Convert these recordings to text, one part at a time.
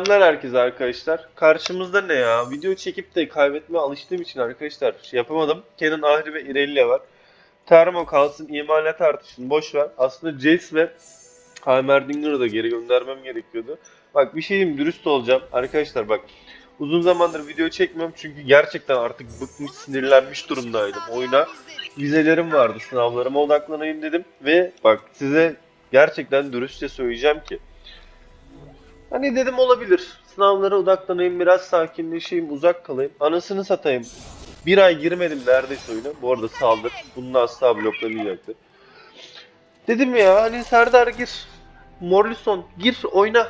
Selamlar herkese arkadaşlar. Karşımızda ne ya? Video çekip de kaybetmeye alıştığım için arkadaşlar şey yapamadım. Canon Ahri ve Irelia var. Termo kalsın, imalat tartışın, boş ver. Aslında Jace ve Heimerdinger'ı da geri göndermem gerekiyordu. Bak bir şeyim dürüst olacağım. Arkadaşlar bak uzun zamandır video çekmiyorum çünkü gerçekten artık bıkmış, sinirlenmiş durumdaydım oyuna. Vizelerim vardı, sınavlarıma odaklanayım dedim ve bak size gerçekten dürüstçe söyleyeceğim ki Hani dedim olabilir. Sınavlara odaklanayım, biraz sakinleşeyim, uzak kalayım. Anasını satayım. Bir ay girmedim neredeyse oyuna. Bu arada saldır. Bunu asla bloklamayacaktı. Dedim ya hani Serdar gir. Morlison gir oyna.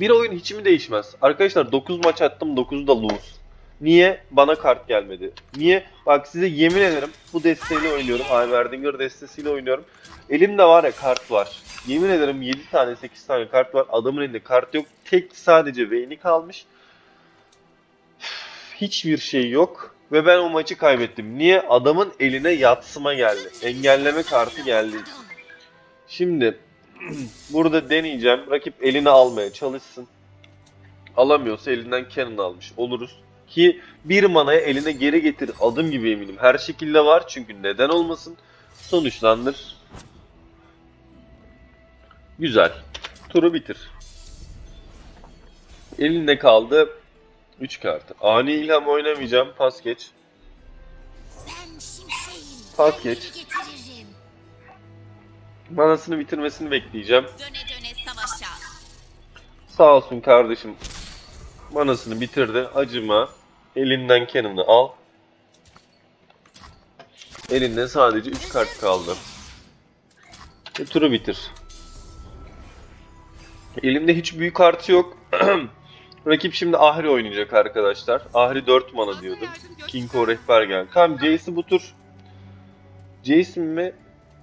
Bir oyun hiç mi değişmez? Arkadaşlar 9 maç attım 9'u da lose. Niye? Bana kart gelmedi. Niye? Bak size yemin ederim bu desteğiyle oynuyorum. Heimerdinger destesiyle oynuyorum. Elimde var ya kart var. Yemin ederim 7 tane 8 tane kart var. Adamın elinde kart yok. Tek sadece Vayne'i kalmış. Hiçbir şey yok. Ve ben o maçı kaybettim. Niye? Adamın eline yatsıma geldi. Engelleme kartı geldi. Şimdi burada deneyeceğim. Rakip elini almaya çalışsın. Alamıyorsa elinden Canon almış oluruz. Ki bir manaya eline geri getir. Adım gibi eminim. Her şekilde var çünkü neden olmasın. Sonuçlandır. Güzel. Turu bitir. Elinde kaldı 3 kartı. Ani ilham oynamayacağım. Pas geç. Pas geç. Manasını bitirmesini bekleyeceğim. Sağ olsun kardeşim. Manasını bitirdi. Acıma. Elinden Cannon'ı al. Elinde sadece 3 kart kaldı. Ve turu bitir. Elimde hiç büyük kartı yok. Rakip şimdi Ahri oynayacak arkadaşlar. Ahri 4 mana diyordum. Kinko rehber geldi. Tamam Jace'i bu tur. Jace mi?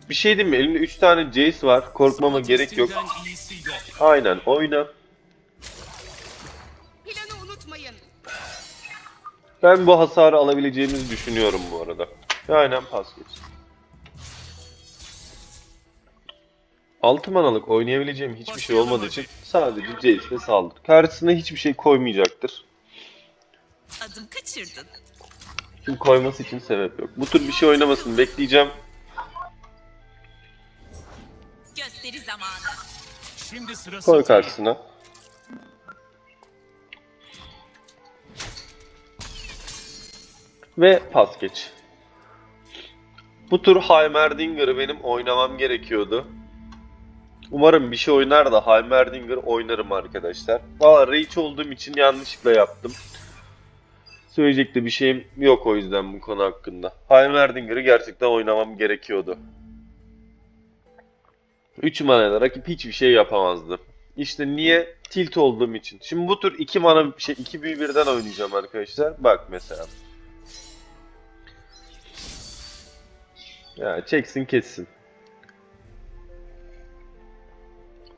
Bir şey değil mi? Elimde 3 tane Jace var. Korkmama gerek yok. Aynen oyna. Ben bu hasarı alabileceğimizi düşünüyorum bu arada. Aynen pas geç. 6 manalık oynayabileceğim hiçbir şey olmadığı için sadece Jace ile saldır. Karşısına hiçbir şey koymayacaktır. Adım kaçırdın. Çünkü koyması için sebep yok. Bu tür bir şey oynamasını bekleyeceğim. Gösteri zamanı. Şimdi sıra Koy karşısına. Ve pas geç. Bu tur Heimerdinger'ı benim oynamam gerekiyordu. Umarım bir şey oynar da Heimerdinger oynarım arkadaşlar. Valla Reach olduğum için yanlışlıkla yaptım. Söyleyecek de bir şeyim yok o yüzden bu konu hakkında. Heimerdinger'ı gerçekten oynamam gerekiyordu. 3 manada rakip hiçbir şey yapamazdı. İşte niye? Tilt olduğum için. Şimdi bu tur 2 mana şey 2 büyü birden oynayacağım arkadaşlar. Bak mesela. Ya çeksin kessin.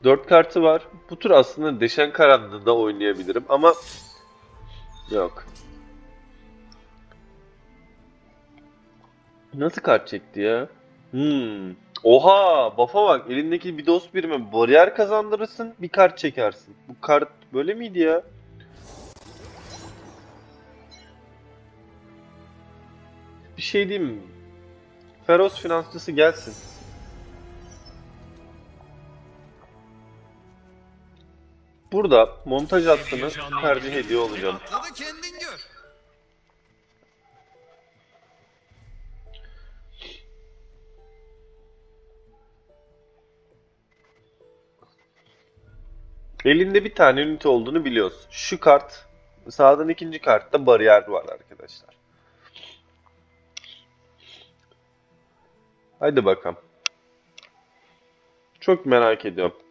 4 kartı var. Bu tur aslında Deşen Karanlığı'da oynayabilirim ama yok. Nasıl kart çekti ya? Hmm. Oha! Buff'a bak. Elindeki bir dost birime bariyer kazandırırsın, bir kart çekersin. Bu kart böyle miydi ya? Bir şey diyeyim mi? Feroz finansçısı gelsin. Burada montaj hattını tercih ediyor olacağım. Elinde bir tane ünite olduğunu biliyoruz. Şu kart, sağdan ikinci kartta bariyer var arkadaşlar. Hadi bakalım. Çok merak ediyorum.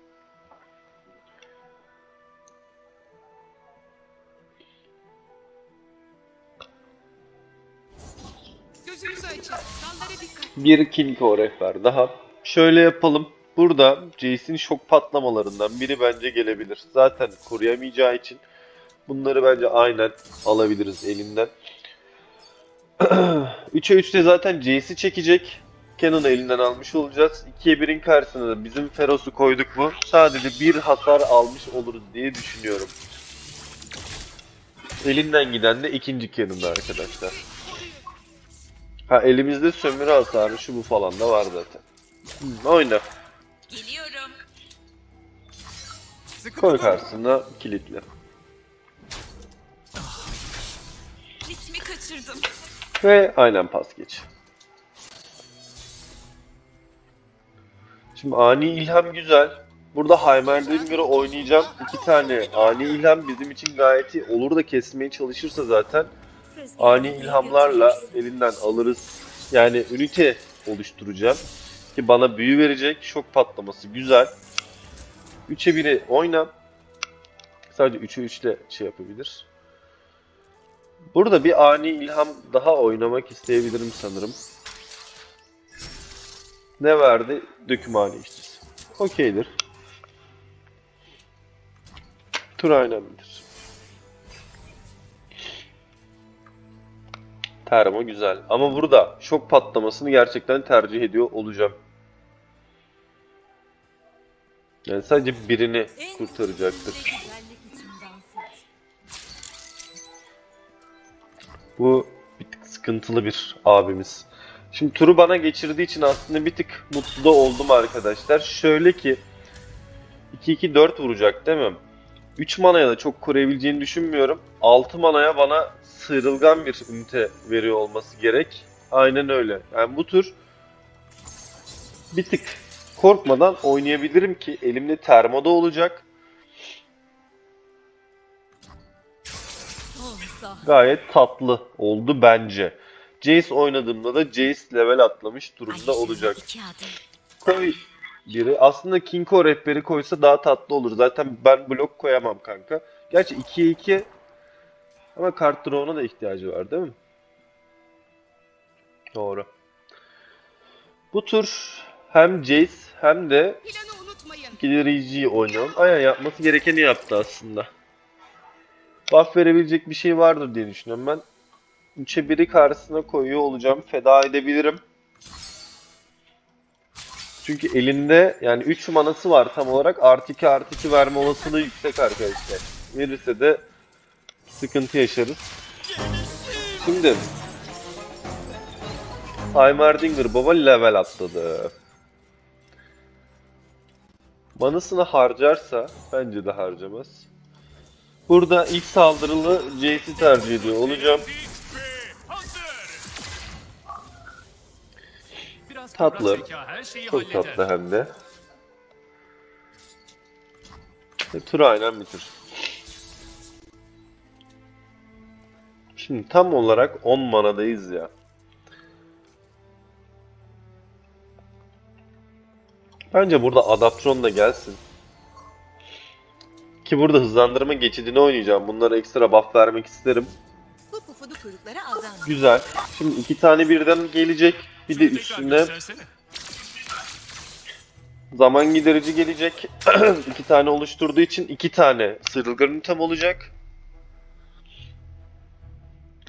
Bir Kinko rehber daha. Şöyle yapalım. Burada Jace'in şok patlamalarından biri bence gelebilir. Zaten koruyamayacağı için bunları bence aynen alabiliriz elinden. 3'e 3'te zaten Jace'i çekecek. Cannon'ı elinden almış olacağız. 2'ye 1'in karşısına bizim Feros'u koyduk mu sadece bir hasar almış oluruz diye düşünüyorum. Elinden giden de ikinci Cannon'da arkadaşlar. Ha elimizde sömürü hasarı şu bu falan da var zaten. Hı, oyna. Geliyorum. Koy karşısına kilitli. Ritmi kaçırdım. Ve aynen pas geç. Şimdi ani ilham güzel. Burada Heimerdinger'ı oynayacağım. İki tane ani ilham bizim için gayet iyi. Olur da kesmeye çalışırsa zaten ani ilhamlarla elinden alırız. Yani ünite oluşturacağım. Ki bana büyü verecek. Şok patlaması güzel. 3'e 1'i oyna. Sadece 3'e 3 ile şey yapabilir. Burada bir ani ilham daha oynamak isteyebilirim sanırım. Ne verdi? Dökümhane işçisi. Okeydir. Tur aynen,'dir. Termo güzel. Ama burada şok patlamasını gerçekten tercih ediyor olacağım. Yani sadece birini kurtaracaktır. Bu bir tık sıkıntılı bir abimiz. Şimdi turu bana geçirdiği için aslında bir tık mutlu da oldum arkadaşlar. Şöyle ki 2-2-4 vuracak değil mi? 3 manaya da çok koruyabileceğini düşünmüyorum. 6 manaya bana sıyrılgan bir ünite veriyor olması gerek. Aynen öyle. Yani bu tur bir tık korkmadan oynayabilirim ki elimde termoda olacak. Gayet tatlı oldu bence. Jace oynadığımda da Jace level atlamış durumda olacak. Koy biri. Aslında Kinko rehberi koysa daha tatlı olur. Zaten ben blok koyamam kanka. Gerçi 2'ye 2 ama kart draw'una da ihtiyacı var değil mi? Doğru. Bu tur hem Jace hem de. Killerici'yi oynayalım. Aynen yapması gerekeni yaptı aslında. Buff verebilecek bir şey vardır diye düşünüyorum ben. 3'e 1'i karşısına koyuyor olacağım. Feda edebilirim. Çünkü elinde yani 3 manası var tam olarak. Artı 2 artı 2 verme olasılığı yüksek arkadaşlar. Verirse de sıkıntı yaşarız. Şimdi Heimerdinger baba level atladı. Manasını harcarsa bence de harcamaz. Burada ilk saldırılı Jace'i tercih ediyor olacağım. Tatlı. Çok halleder. tatlı hem de. Ve tur aynen bitir. Şimdi tam olarak 10 manadayız ya. Bence burada Adaptron da gelsin. Ki burada hızlandırma geçidini oynayacağım. Bunlara ekstra buff vermek isterim. Güzel. Şimdi iki tane birden gelecek. Bir de üstüne. Zaman giderici gelecek. iki tane oluşturduğu için iki tane sıyrılgan ünitem olacak.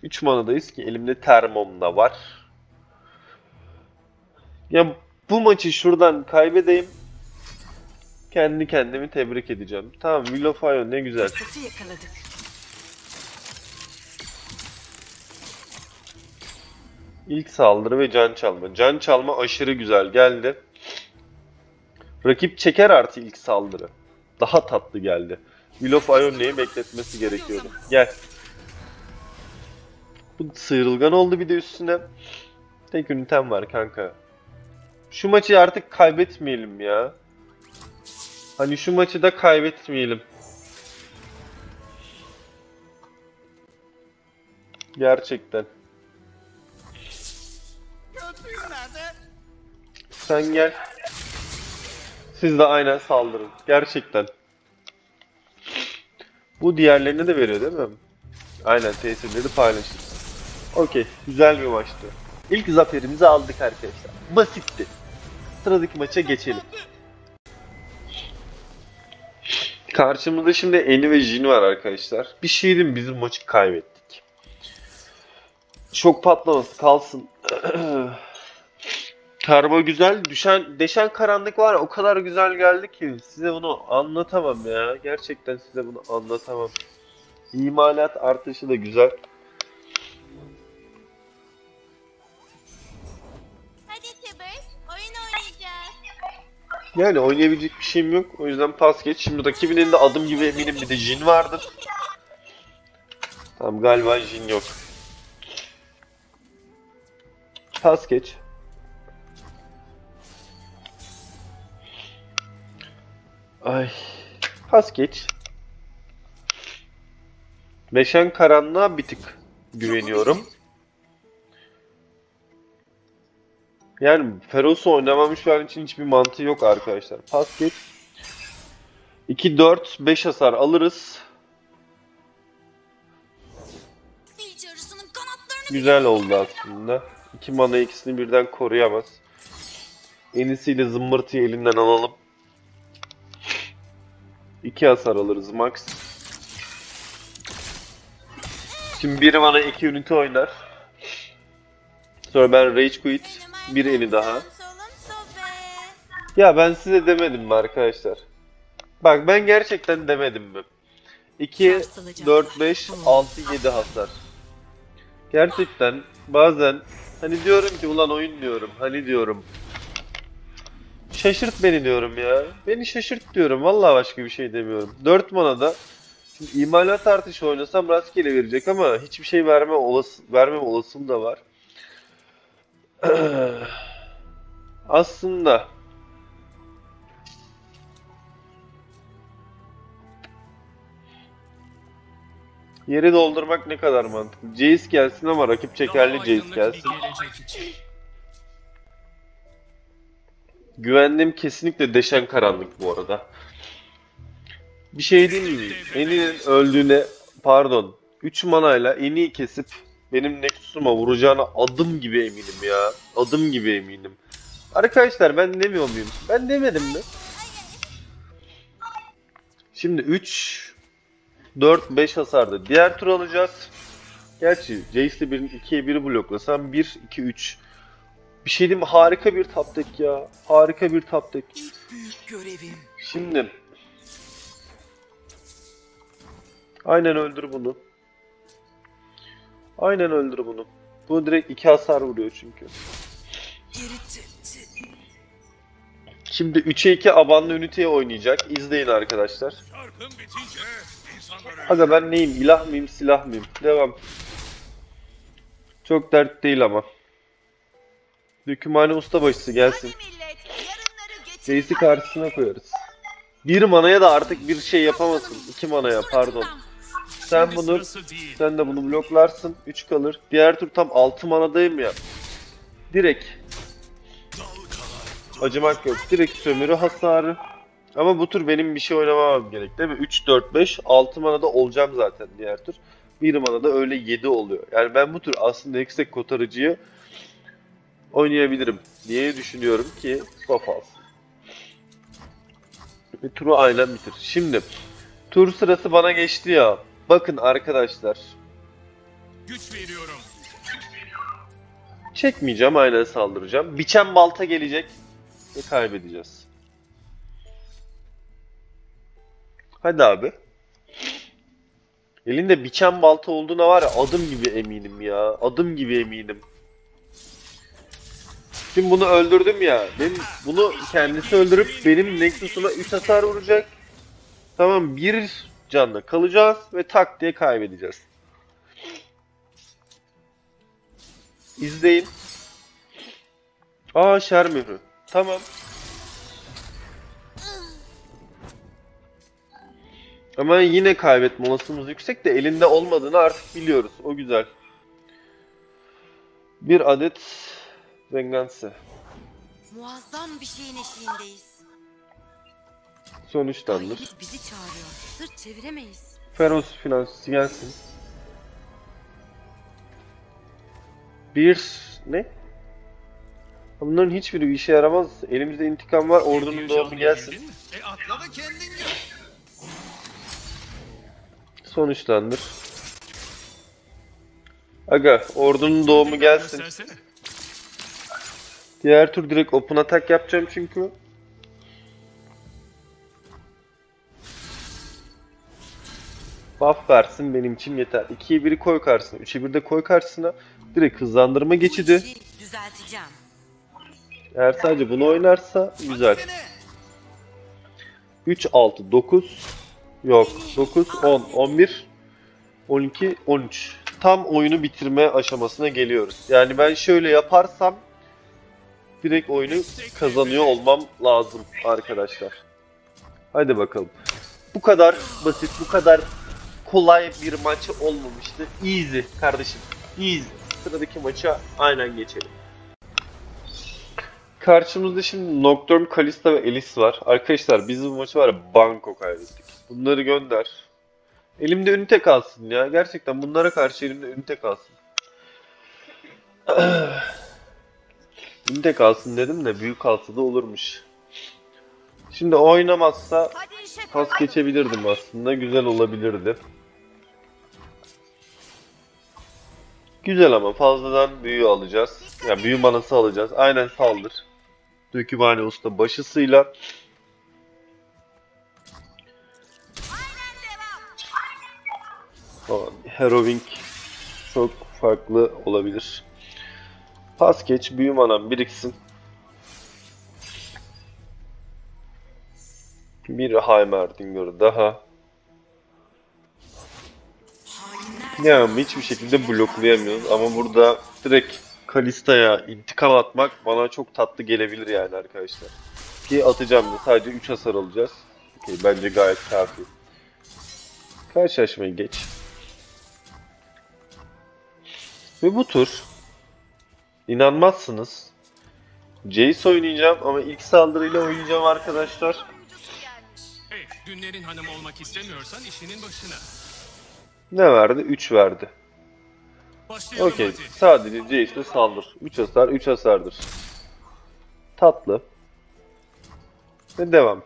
3 manadayız ki elimde termom da var. Ya bu maçı şuradan kaybedeyim. Kendi kendimi tebrik edeceğim. Tamam Will of Iron ne güzel. Fırsatı yakaladık. İlk saldırı ve can çalma. Can çalma aşırı güzel geldi. Rakip çeker artı ilk saldırı. Daha tatlı geldi. Will of Ionea'yı bekletmesi gerekiyordu. Gel. Bu sıyrılgan oldu bir de üstüne. Tek ünitem var kanka. Şu maçı artık kaybetmeyelim ya. Hani şu maçı da kaybetmeyelim. Gerçekten. Sen gel. Siz de aynen saldırın. Gerçekten. Bu diğerlerine de veriyor değil mi? Aynen tesirleri paylaşırız. Okey. Güzel bir maçtı. İlk zaferimizi aldık arkadaşlar. Basitti. Sıradaki maça geçelim. Karşımızda şimdi Eni ve Jin var arkadaşlar. Bir şey diyeyim mi? biz bu maçı kaybettik. Şok patlaması kalsın. Çarba güzel. Düşen, deşen karanlık var o kadar güzel geldi ki size bunu anlatamam ya. Gerçekten size bunu anlatamam. İmalat artışı da güzel. Yani oynayabilecek bir şeyim yok. O yüzden pas geç. Şimdi rakibin elinde adım gibi eminim bir de Jin vardır. Tamam galiba Jin yok. Pas geç. Ay. Pas geç. Beşen karanlığa bir tık güveniyorum. Yani Feros'u oynamam şu an için hiçbir mantığı yok arkadaşlar. Pas geç. 2, 4, 5 hasar alırız. Güzel oldu aslında. 2 mana ikisini birden koruyamaz. En iyisiyle elinden alalım. 2 hasar alırız max. Şimdi biri bana 2 ünite oynar. Sonra ben Rage Quit. Bir eli daha. Ya ben size demedim mi arkadaşlar? Bak ben gerçekten demedim mi? 2, Sarsılacak. 4, 5, 6, 7 hasar. Gerçekten bazen hani diyorum ki ulan oyun diyorum. Hani diyorum. Şaşırt beni diyorum ya. Beni şaşırt diyorum. Vallahi başka bir şey demiyorum. 4 manada şimdi imalat artışı oynasam rastgele verecek ama hiçbir şey verme olası vermem olasılığı da var. Aslında Yeri doldurmak ne kadar mantıklı. Jace gelsin ama rakip çekerli Jace gelsin. Güvendiğim kesinlikle deşen karanlık bu arada. Bir şey diyeyim mi? Eni'nin öldüğüne pardon 3 manayla Eni'yi kesip benim Nexus'uma vuracağına adım gibi eminim ya. Adım gibi eminim. Arkadaşlar ben demiyor muyum? Ben demedim mi? Şimdi 3 4 5 hasarda diğer tur alacağız. Gerçi Jace'le birini 2'ye 1'i bloklasam 1 2 3 bir şey diyeyim? Harika bir top deck ya. Harika bir top deck. Görevim. Şimdi. Aynen öldür bunu. Aynen öldür bunu. Bu direkt iki hasar vuruyor çünkü. Şimdi 3'e 2 abanlı üniteye oynayacak. İzleyin arkadaşlar. Aga ben neyim? İlah mıyım, silah mıyım? Devam. Çok dert değil ama. Dökümhane ustabaşısı gelsin. Jace'i karşısına koyarız. Bir manaya da artık bir şey yapamazsın. İki manaya pardon. Sen bunu sen de bunu bloklarsın. 3 kalır. Diğer tur tam 6 manadayım ya. Direkt acımak yok. Direkt sömürü hasarı. Ama bu tur benim bir şey oynamamam gerek değil mi? 3 4 5 6 manada olacağım zaten diğer tur. 1 manada öyle 7 oluyor. Yani ben bu tur aslında yüksek kotarıcıyı oynayabilirim diye düşünüyorum ki swap alsın. Ve turu aynen bitir. Şimdi tur sırası bana geçti ya. Bakın arkadaşlar. Güç veriyorum. Çekmeyeceğim aynen saldıracağım. Biçen balta gelecek ve kaybedeceğiz. Hadi abi. Elinde biçen balta olduğuna var ya adım gibi eminim ya. Adım gibi eminim. Şimdi bunu öldürdüm ya. Benim bunu kendisi öldürüp benim Nexus'uma 3 hasar vuracak. Tamam bir canla kalacağız ve tak diye kaybedeceğiz. İzleyin. Aa şer mührü. Tamam. Ama yine kaybetme olasılığımız yüksek de elinde olmadığını artık biliyoruz. O güzel. Bir adet Venganse. Muazzam bir şeyin eşiğindeyiz. Sonuçtandır. Gayemiz bizi çağırıyor. Sırt çeviremeyiz. Feroz finansçısı gelsin. Bir ne? Bunların hiçbiri bir işe yaramaz. Elimizde intikam var. Ordunun canlı gelsin. E atla da kendin gör. Sonuçlandır. Aga, ordunun doğumu gelsin. Göstersene. Diğer tur direkt open attack yapacağım çünkü. Buff versin benim için yeter. 2'ye 1'i koy karşısına. 3'e 1 de koy karşısına. Direkt hızlandırma geçidi. Eğer sadece bunu oynarsa güzel. Sene. 3, 6, 9. Yok. 9, 10, 11, 12, 13. Tam oyunu bitirme aşamasına geliyoruz. Yani ben şöyle yaparsam direkt oyunu kazanıyor olmam lazım arkadaşlar. Hadi bakalım. Bu kadar basit, bu kadar kolay bir maç olmamıştı. Easy kardeşim. Easy. Sıradaki maça aynen geçelim. Karşımızda şimdi Nocturne, Kalista ve Elis var. Arkadaşlar biz bu maçı var ya banko kaybettik. Bunları gönder. Elimde ünite kalsın ya. Gerçekten bunlara karşı elimde ünite kalsın. ünite kalsın dedim de büyük kalsa da olurmuş. Şimdi oynamazsa pas geçebilirdim aslında. Güzel olabilirdi. Güzel ama fazladan büyü alacağız. Ya yani büyü manası alacağız. Aynen saldır. Dökümhane usta başısıyla. O Harrowing çok farklı olabilir. Pas geç, büyü manam biriksin. Bir Heimerdinger daha. Yani hiçbir şekilde bloklayamıyoruz ama burada direkt Kalista'ya intikam atmak bana çok tatlı gelebilir yani arkadaşlar. Ki atacağım da sadece 3 hasar alacağız. Okey, bence gayet kafi. Karşılaşmayı geç. Ve bu tur inanmazsınız. Jace oynayacağım ama ilk saldırıyla oynayacağım arkadaşlar. Hey, günlerin hanımı olmak istemiyorsan işinin başına. Ne verdi? 3 verdi. Okey. Sadece Jace'le saldır. 3 hasar, 3 hasardır. Tatlı. Ve devam.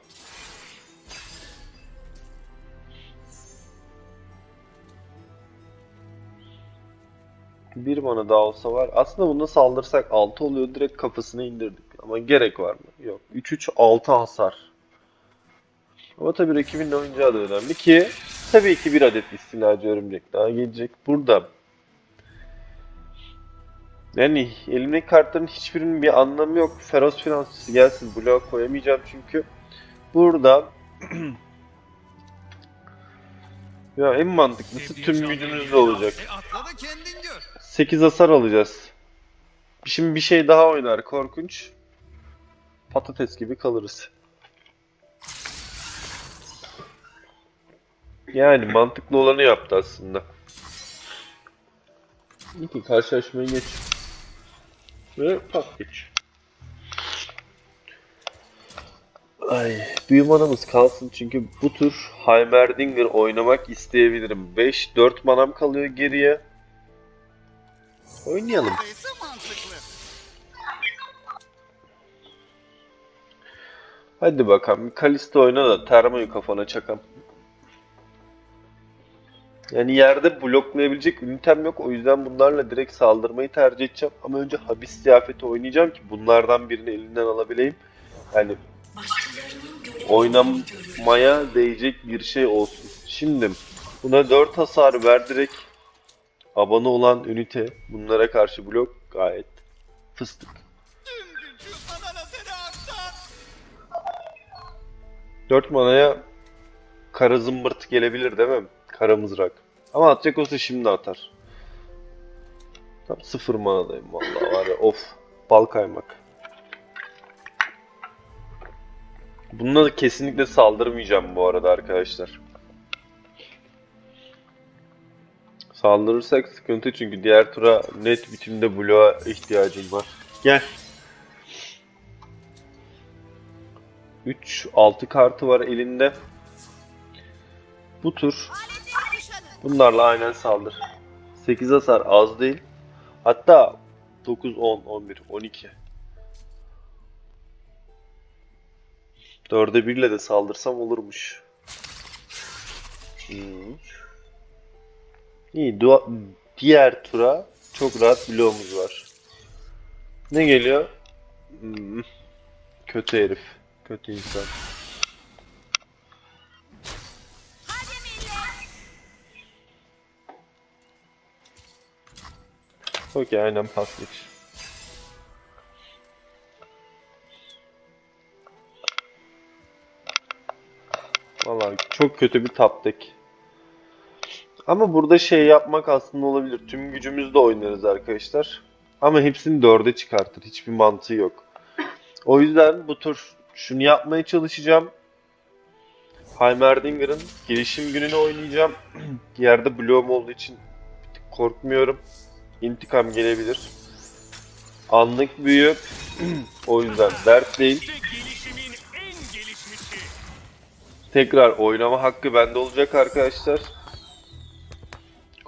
Bir mana daha olsa var. Aslında bunda saldırsak 6 oluyor. Direkt kafasına indirdik. Ama gerek var mı? Yok. 3-3 6 hasar. Ama tabii rakibin ne oynayacağı da önemli ki tabii ki bir adet istilacı örümcek daha gelecek. Burada yani elimdeki kartların hiçbirinin bir anlamı yok. Feroz Finansçısı gelsin bloğa koyamayacağım çünkü. Burada ya en mantıklısı tüm yerine olacak. E atla da kendin gör. 8 hasar alacağız. Şimdi bir şey daha oynar korkunç. Patates gibi kalırız. Yani mantıklı olanı yaptı aslında. İki karşılaşmaya geç. Ve pas geç. Ay, büyü manamız kalsın çünkü bu tur Heimerdinger oynamak isteyebilirim. 5-4 manam kalıyor geriye. Oynayalım. Hadi bakalım. Kalista oyna da termoyu kafana çakam. Yani yerde bloklayabilecek ünitem yok. O yüzden bunlarla direkt saldırmayı tercih edeceğim. Ama önce habis ziyafeti oynayacağım ki bunlardan birini elinden alabileyim. Yani oynamaya değecek bir şey olsun. Şimdi buna 4 hasar ver direkt. Abone olan ünite bunlara karşı blok gayet fıstık. 4 manaya kara zımbırt gelebilir değil mi? Kara mızrak. Ama atacak olsa şimdi atar. Tam sıfır manadayım vallahi var ya of. Bal kaymak. Bununla kesinlikle saldırmayacağım bu arada arkadaşlar. Saldırırsak sıkıntı çünkü diğer tura net bitimde bloğa ihtiyacım var. Gel. 3 6 kartı var elinde. Bu tur bunlarla aynen saldır. 8 hasar az değil. Hatta 9 10 11 12. 4'e 1 ile de saldırsam olurmuş. Hmm. İyi. dua- diğer tura çok rahat bloğumuz var. Ne geliyor? Hmm. Kötü herif. Kötü insan. Okey aynen pas geç. Valla çok kötü bir deck. Ama burada şey yapmak aslında olabilir. Tüm gücümüzle oynarız arkadaşlar. Ama hepsini dörde çıkartır. Hiçbir mantığı yok. O yüzden bu tur şunu yapmaya çalışacağım. Heimerdinger'ın gelişim gününü oynayacağım. Yerde bloğum olduğu için korkmuyorum. İntikam gelebilir. Anlık büyü. o yüzden dert değil. Tekrar oynama hakkı bende olacak arkadaşlar.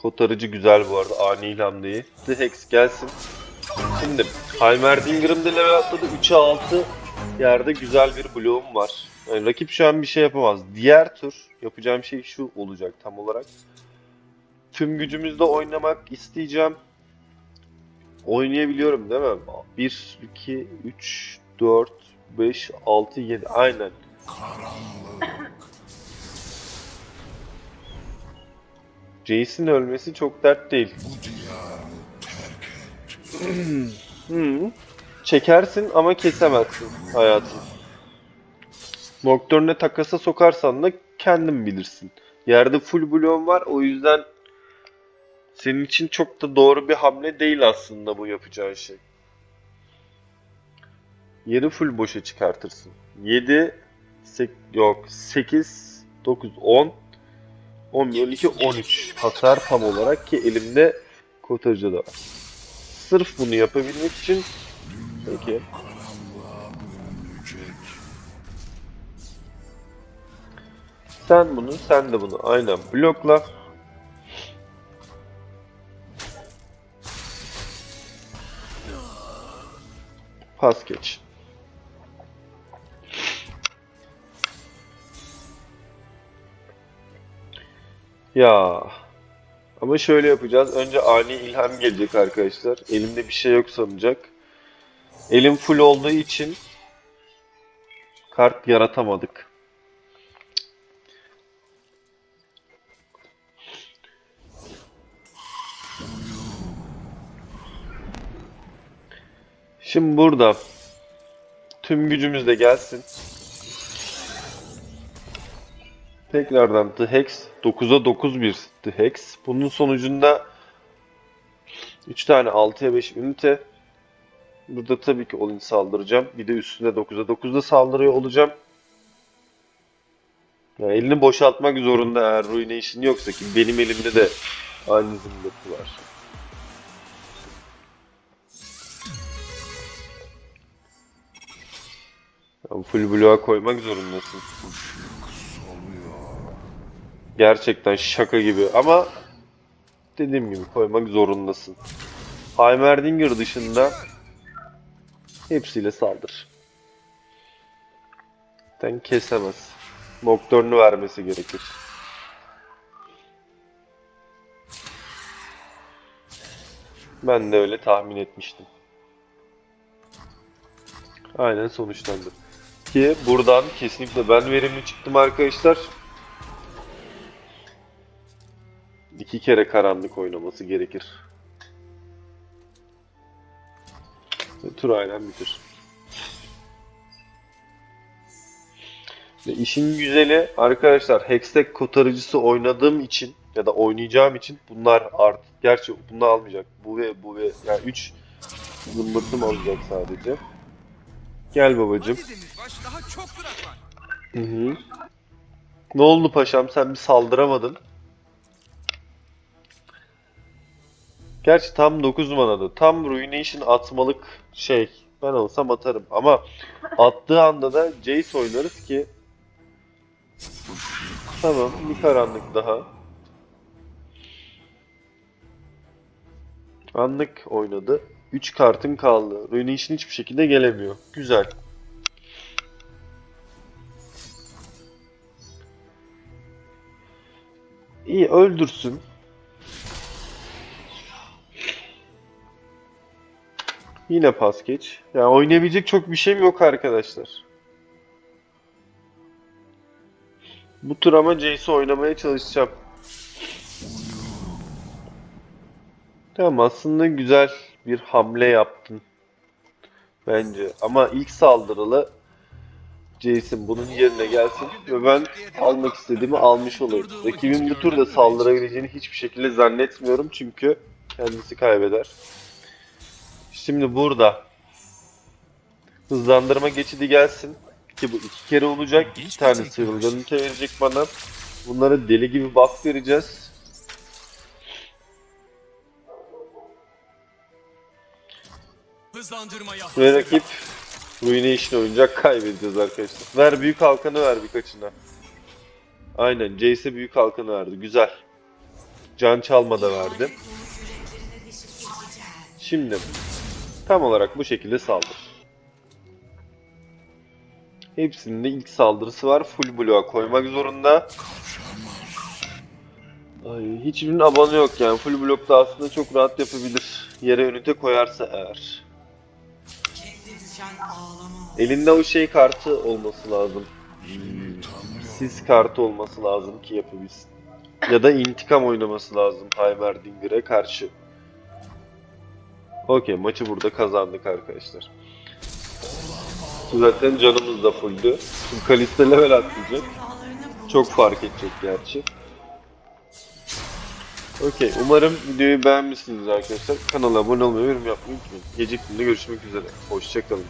Kotarıcı güzel bu arada ani ilham değil. The Hex gelsin. Şimdi Heimerdinger'ım da level atladı. 3'e 6 yerde güzel bir bloğum var. Yani rakip şu an bir şey yapamaz. Diğer tur yapacağım şey şu olacak tam olarak. Tüm gücümüzle oynamak isteyeceğim. Oynayabiliyorum değil mi? 1, 2, 3, 4, 5, 6, 7 aynen. Jace'in ölmesi çok dert değil. Hı. Çekersin ama kesemezsin hayatım. Nocturne'e takasa sokarsan da kendin bilirsin. Yerde full bloğum var o yüzden senin için çok da doğru bir hamle değil aslında bu yapacağın şey. Yeri full boşa çıkartırsın. 7 sek yok 8 9 10 11 12 13 hasar tam olarak ki elimde kotarıcı da var. Sırf bunu yapabilmek için peki sen bunu sen de bunu aynen blokla pas geç. Ya ama şöyle yapacağız. Önce ani ilham gelecek arkadaşlar. Elimde bir şey yok sanacak. Elim full olduğu için kart yaratamadık. Şimdi burada tüm gücümüz de gelsin. Tekrardan The Hex 9'a 9 bir The Hex. Bunun sonucunda 3 tane 6'ya 5 ünite. Burada tabii ki Olin saldıracağım. Bir de üstüne 9'a 9'da saldırıyor olacağım. Yani elini boşaltmak zorunda eğer Ruination yoksa ki benim elimde de aynı zımbırtı var. Full bloğa koymak zorundasın. Gerçekten şaka gibi ama dediğim gibi koymak zorundasın. Heimerdinger dışında hepsiyle saldır. Sen kesemez. Nocturne'u vermesi gerekir. Ben de öyle tahmin etmiştim. Aynen sonuçlandı. Ki buradan kesinlikle ben verimli çıktım arkadaşlar. İki kere karanlık oynaması gerekir. Ve tur aynen bitir. Ve işin güzeli arkadaşlar Hextech kotarıcısı oynadığım için ya da oynayacağım için bunlar artık gerçi bunu almayacak. Bu ve bu ve yani 3 zımbırtım alacak sadece. Gel babacım. Hı hı. Ne oldu paşam sen bir saldıramadın. Gerçi tam 9 manada. Tam Ruination atmalık şey. Ben olsam atarım. Ama attığı anda da Jace oynarız ki. Tamam bir karanlık daha. Anlık oynadı. 3 kartın kaldı. Ruination hiçbir şekilde gelemiyor. Güzel. İyi öldürsün. Yine pas geç. Ya oynayabilecek çok bir şeyim yok arkadaşlar. Bu tur ama Jace'i oynamaya çalışacağım. Tamam aslında güzel bir hamle yaptın. Bence. Ama ilk saldırılı Jason bunun yerine gelsin ve ben almak istediğimi almış olayım. Rakibin bu turda saldırabileceğini hiçbir şekilde zannetmiyorum çünkü kendisi kaybeder. Şimdi burada hızlandırma geçidi gelsin ki bu iki kere olacak. İki tane sıyrıldığını verecek bana. Bunlara deli gibi buff vereceğiz. Hızlandırmaya Ve rakip Ruination oynayacak kaybedeceğiz arkadaşlar. Ver büyük halkanı ver birkaçına. Aynen Jace'e büyük halkanı verdi. Güzel. Can çalma da verdi. Şimdi tam olarak bu şekilde saldır. Hepsinin de ilk saldırısı var. Full bloğa koymak zorunda. Ay, hiçbirinin abanı yok yani. Full blokta aslında çok rahat yapabilir. Yere ünite koyarsa eğer. Elinde o şey kartı olması lazım. Sis kartı olması lazım ki yapabilsin. Ya da intikam oynaması lazım Heimerdinger'e karşı. Okey maçı burada kazandık arkadaşlar. Zaten canımız da fulldü. Şimdi Kalista level atlayacak. Çok fark edecek gerçi. Okey umarım videoyu beğenmişsiniz arkadaşlar. Kanala abone olmayı, yorum yapmayı unutmayın. Geciktiğinde görüşmek üzere. Hoşçakalın.